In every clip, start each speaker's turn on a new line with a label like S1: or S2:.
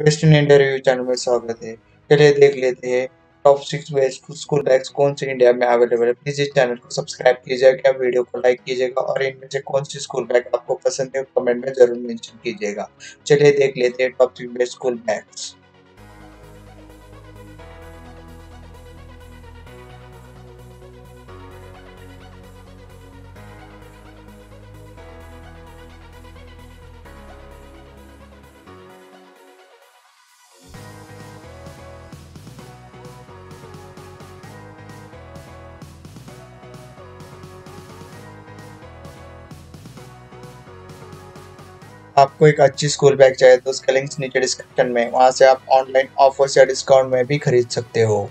S1: Waste interview channel में स्वागत है। चलिए देख लेते हैं। Top six best school bags कौन से इंडिया में अवेलेबल है? प्लीज़ इस चैनल को सब्सक्राइब कीजिएगा वीडियो को लाइक कीजिएगा और इनमें से कौन सी स्कूल बैग आपको पसंद है कमेंट में ज़रूर मेंशन कीजिएगा। चलिए देख लेते हैं top six best school bags आपको एक अच्छी स्कूल बैग चाहिए तो उसका लिंक नीचे डिस्क्रिप्शन में वहाँ से आप ऑनलाइन ऑफर्स या डिस्काउंट में भी खरीद सकते हो।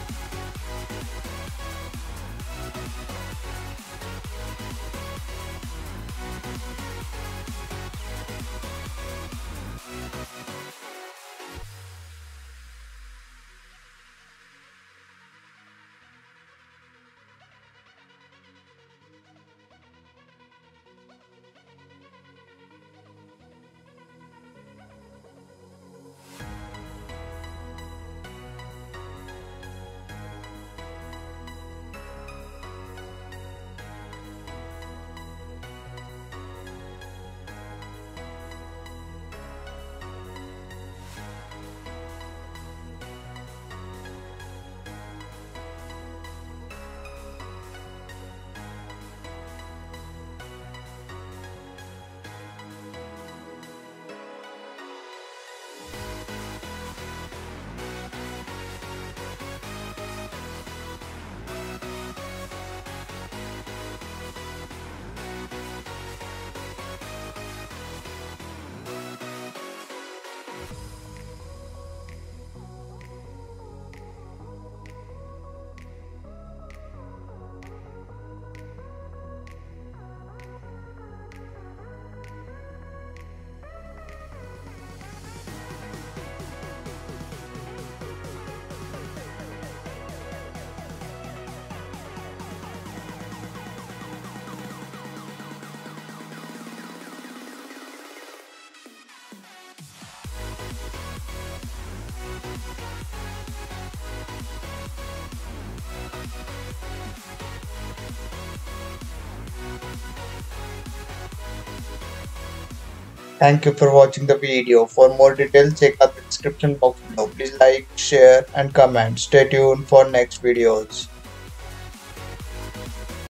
S1: Thank you for watching the video. For more details, check out the description box below. Please like, share and comment. Stay tuned for next videos.